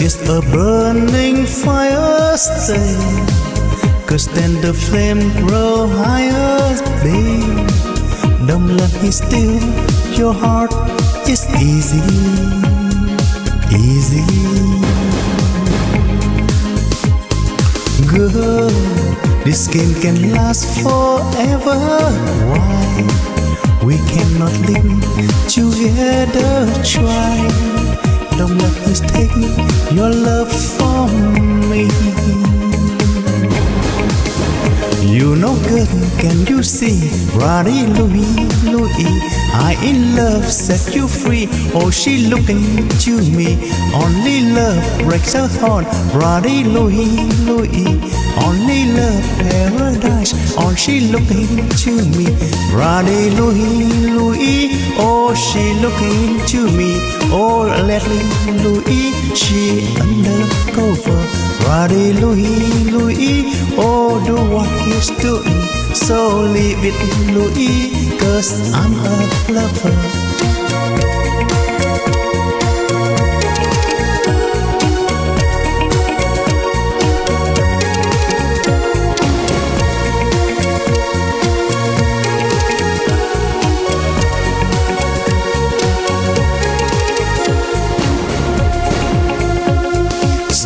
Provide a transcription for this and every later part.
is a burning fire, stay. Cause then the flame grow higher, babe. Don't let me steal your heart, it's easy, easy. Girl, this game can last forever. Why? We cannot live together. Try. Don't let this take your love from me. You know good, can you see? Brother Louie, Louie, I in love, set you free. Oh, she looking to me. Only love breaks her heart. Brother Louie, Louie, only love paradise. Oh, she looking to me. Brother Louie, Louie, oh, she looking to me. Oh, Leslie Louie, she undercover. Brother Louie, Louie, oh, do what he's doing. So leave it, Louie, cause I'm a lover.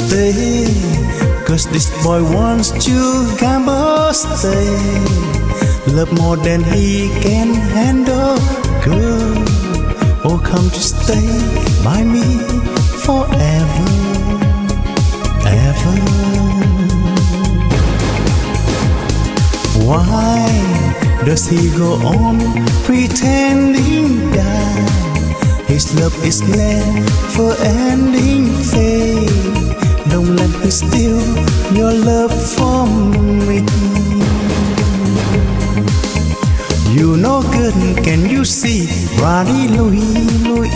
Stay, cause this boy wants to gamble. Stay, love more than he can handle. Girl, oh come to stay by me forever, ever. Why does he go on pretending that his love is never ending? Fade. Steal your love from me. You know good, can you see? Brother Louie, Louie,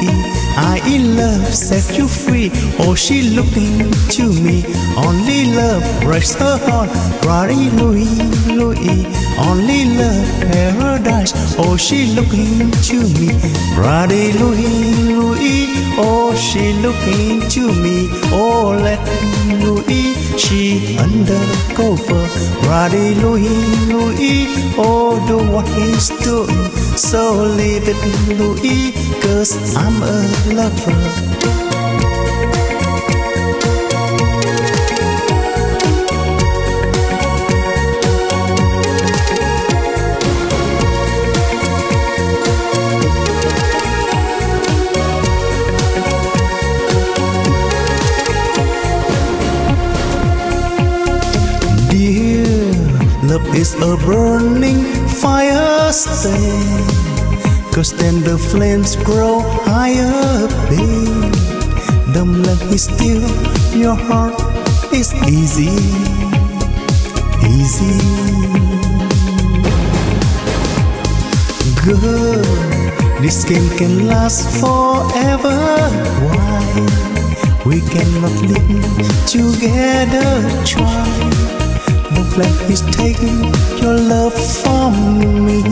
I in love, set you free. Oh, she looking to me. Only love breaks her heart. Brother Louie, Louie, only love paradise. Oh, she looking to me. Brother Louie, Louie, oh, she looking to me. Oh, let Louie, she undercover. Brother Louie, Louie, oh, do what he's doing. So leave it, Louie, cause I'm a lover. Love is a burning fire stay. Cause then the flames grow higher, babe. Don't let me steal your heart, it's easy, easy. Girl, this game can last forever. Why? We cannot live together. Try. Let me take your love from me.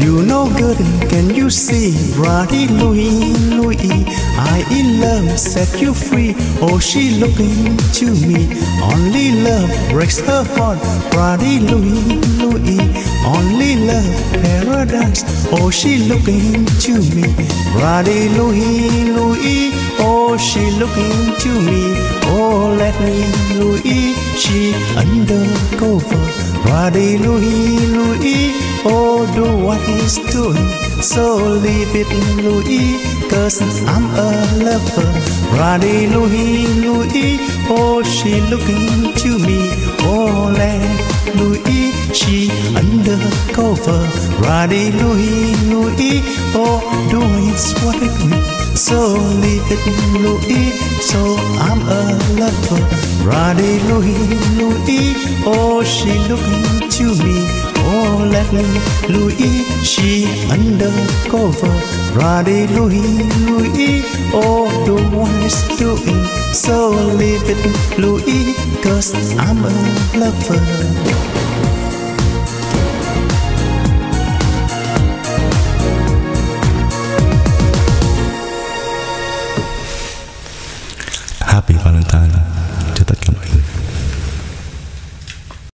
You know good, can you see? Brother Louie, Louie, I in love, set you free. Oh, she looking to me. Only love breaks her heart. Brother Louie, Louie, only love paradise. Oh, she looking to me. Brother Louie, Louie, oh, she looking to me. Oh, let me, Louie, she under undercover. Brother Louie, Louie, oh, do what he's doing. So leave it, Louie, cause I'm a lover. Brother Louie, Louie, oh, she looking to me. Oh, let Louie, she under undercover. Brother Louie, Louie, oh, doing what it do. So leave it, Louie, so I'm a lover. Brother Louie, Louie, oh, she looking to me. Oh, let me, Louie, she undercover. Brother Louie, Louie, oh, do what it's doing. So leave it, Louie, cause I'm a lover.